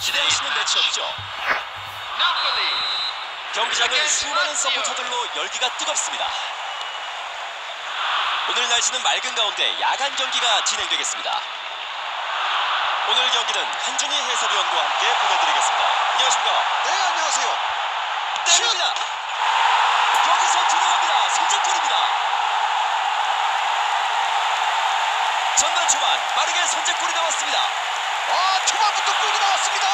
기대하시는 매치업이죠. 경기장은 수많은 서포터들로 열기가 뜨겁습니다. 오늘 날씨는 맑은 가운데 야간 경기가 진행되겠습니다. 오늘 경기는 한준희 해설위원과 함께 보내드리겠습니다. 안녕하십니까? 네, 안녕하세요. 때립니다. 여기서 들어갑니다. 선제골입니다. 전반 초반 빠르게 선제골이 나왔습니다. 아, 초반부터 골이 나왔습니다.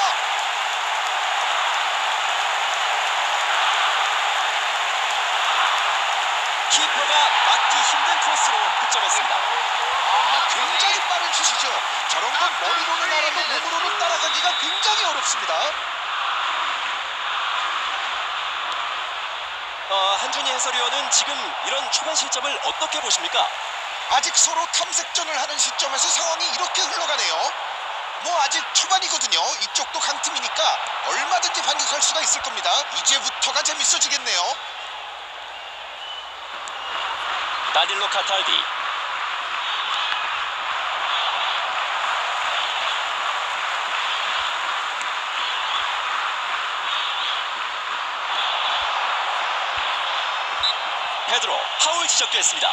키퍼가 막기 힘든 크로스로 득점했습니다. 아, 굉장히 빠른 슛이죠. 저런 건 머리로는 알아도 몸으로는 따라가기가 굉장히 어렵습니다. 어, 한준희 해설위원은 지금 이런 초반 실점을 어떻게 보십니까? 아직 서로 탐색전을 하는 시점에서 상황이 이렇게 흘러가네요. 뭐 아직 초반이거든요. 이쪽도 강팀이니까 얼마든지 반격할 수가 있을 겁니다. 이제부터가 재밌어지겠네요. 다닐로 카탈디 페드로 파울 지적됐습니다.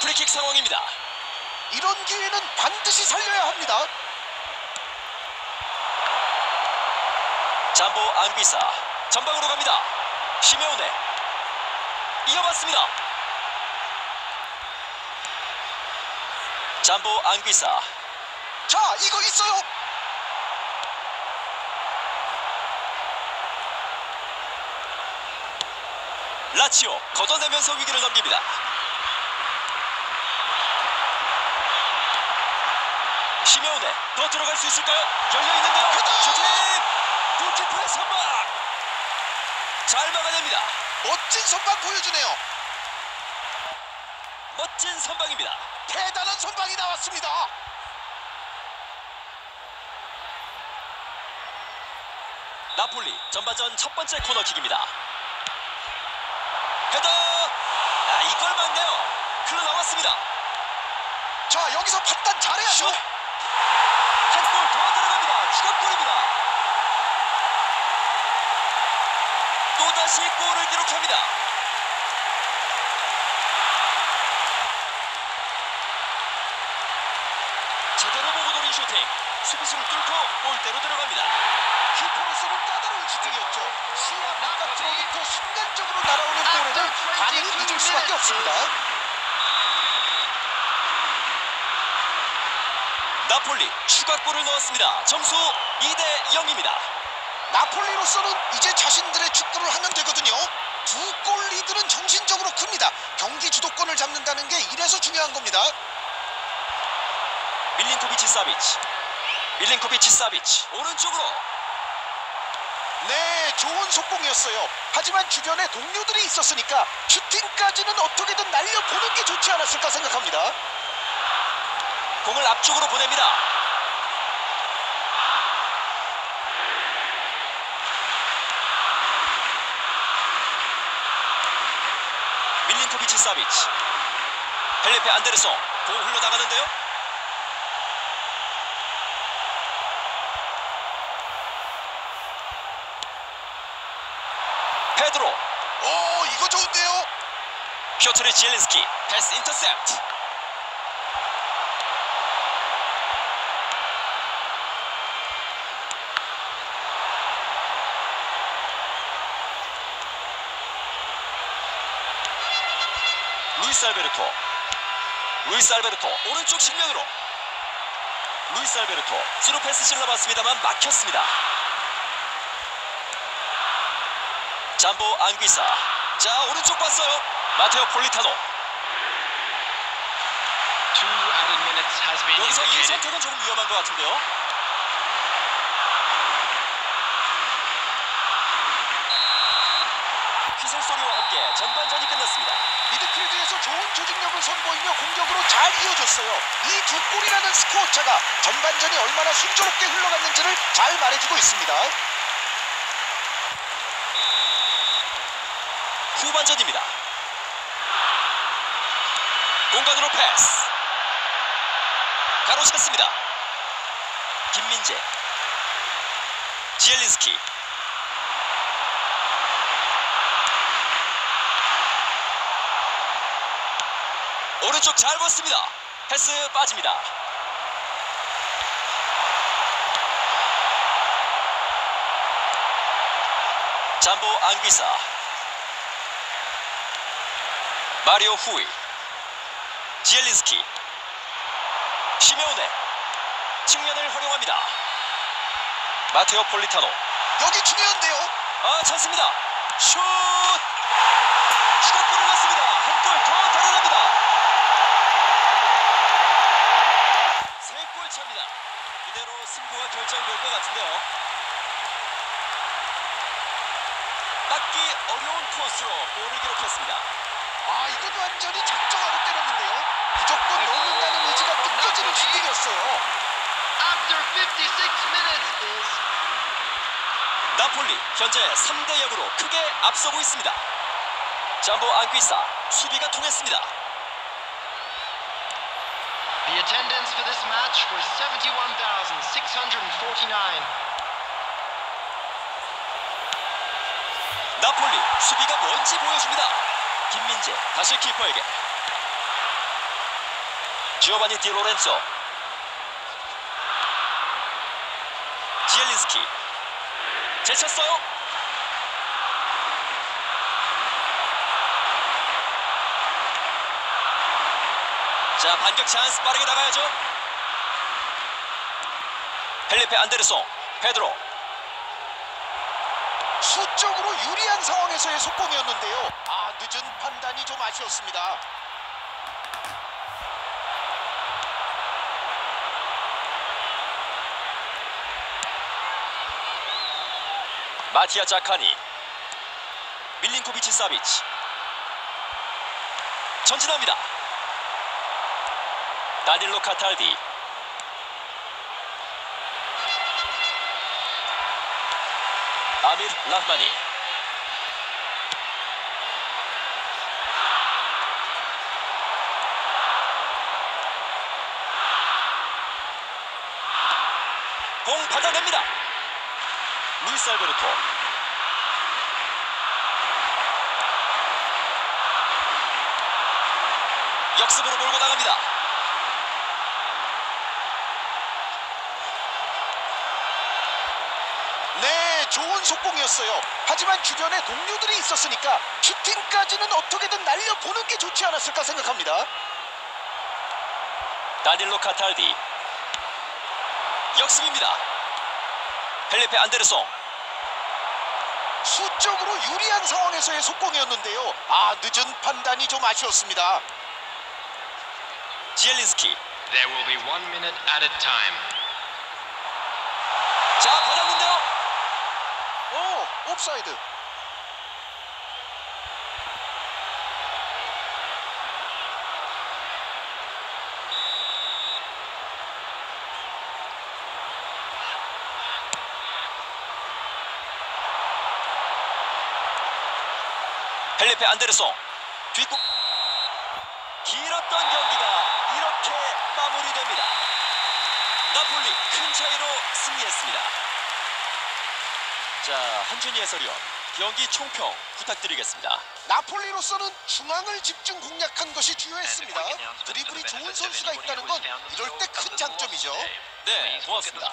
프리킥 상황입니다. 이런 기회는 반드시 살려야 합니다. 잠보 안귀사 전방으로 갑니다. 시메오네 이어봤습니다. 잠보 안귀사 자, 이거 있어요. 라치오 걷어내면서 위기를 넘깁니다. 시메오네 더 들어갈 수 있을까요? 열려 있는데요. 헤더! 슈팅! 골키퍼의 선방 잘 막아냅니다. 멋진 선방 보여주네요. 멋진 선방입니다. 대단한 선방이 나왔습니다. 나폴리 전반전 첫 번째 코너킥입니다. 헤더! 아, 이걸 막네요. 흘러 나왔습니다. 자, 여기서 판단 잘해야죠. 슛! 추가골입니다. 또다시 골을 기록합니다. 제대로 보고 노린 슈팅. 수비수를 뚫고 골대로 들어갑니다. 키퍼로서는 까다로운 슈팅이었죠. 시야 바깥으로부터 순간적으로 날아오는 볼에는 반응이 늦을 수밖에 없습니다. 나폴리 추가골을 넣었습니다. 점수 2대 0입니다. 나폴리로서는 이제 자신들의 축구를 하면 되거든요. 두 골 리드는 정신적으로 큽니다. 경기 주도권을 잡는다는 게 이래서 중요한 겁니다. 밀린코비치 사비치. 밀린코비치 사비치. 오른쪽으로 네, 좋은 속공이었어요. 하지만 주변에 동료들이 있었으니까 슈팅까지는 어떻게든 날려보는 게 좋지 않았을까 생각합니다. 공을 앞쪽으로 보냅니다. 밀린코비치 사비치. 펠리페 안데르송. 공 흘러나가는데요. 페드로. 오, 이거 좋은데요? 피오트르 지엘린스키. 패스 인터셉트. 루이스 알베르토. 루이스 알베르토 오른쪽 측면으로. 루이스 알베르토 스루 패스 찔러봤습니다만 막혔습니다. 잠보 안귀사. 자 오른쪽 봤어요. 마테오 폴리타노. 여기서 이. 선택은 조금 위험한 것 같은데요. 휘슬 소리와 함께 전반전이 끝났습니다 미드필드에서 좋은 조직력을 선보이며 공격으로 잘 이어줬어요. 이 두 골이라는 스코어 차가 전반전이 얼마나 순조롭게 흘러갔는지를 잘 말해주고 있습니다. 후반전입니다. 공간으로 패스. 가로챘습니다. 김민재. 지엘린스키. 오른쪽 잘 봤습니다. 패스 빠집니다. 잠보 안귀사 마리오 후이 지엘린스키 시메오네 측면을 활용합니다. 마테오 폴리타노 여기 중요한데요. 아 찬스입니다. 슛 추가골을 넣습니다. 한 골 더 달아납니다. 세 골 차입니다. 이대로 승부가 결정될 것 같은데요. 맞기 어려운 코스로 골을 기록했습니다. 아 이것도 완전히 작정하고 때렸는데요. 무조건 넣는다는 의지가 느껴지는 슈팅이었어요. After 56 minutes is 나폴리 현재 3대 0으로 크게 앞서고 있습니다. 잠보 안귀사 수비가 통했습니다. the attendance for this match was 71,649. 나폴리 수비가 뭔지 보여줍니다. 김민재 다시 키퍼에게 지오바니 디 로렌zo 지엘린스키 제쳤어요. 자 반격 찬스 빠르게 나가야죠. 펠리페 안데르송 페드로 수적으로 유리한 상황에서의 속공이었는데요. 아 늦은 판단이 좀 아쉬웠습니다. 마티아 자카니 밀린코비치 사비치. 전진합니다. 다닐로 카탈디. 아밀 라흐마니 공 받아냅니다 루이스 알베르토 역습으로 몰고 나갑니다. 네, 좋은 속공이었어요. 하지만 주변에 동료들이 있었으니까 슈팅까지는 어떻게든 날려보는 게 좋지 않았을까 생각합니다. 다닐로 카탈디 역습입니다. 펠리페 안데르송 수적으로 유리한 상황에서의 속공이었는데요. 아, 늦은 판단이 좀 아쉬웠습니다. 지엘린스키 There will be one minute at a time. 자 받았는데요. 오, 옵사이드. 펠리페 안데르송 뒷공 길었던 경기가 이렇게 마무리됩니다. 나폴리 큰 차이로 승리했습니다. 자 한준희 해설위원 경기 총평 부탁드리겠습니다. 나폴리로서는 중앙을 집중 공략한 것이 주요했습니다. 드리블이 좋은 선수가 있다는 건 이럴 때 큰 장점이죠. 네 고맙습니다.